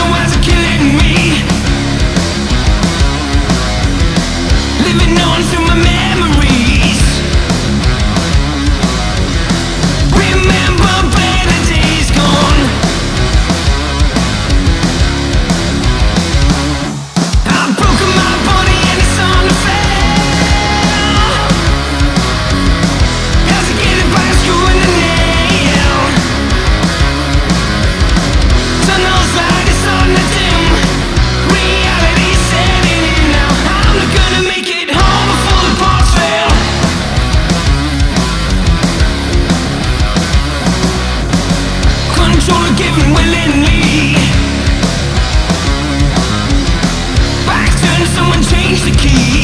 the away change the key.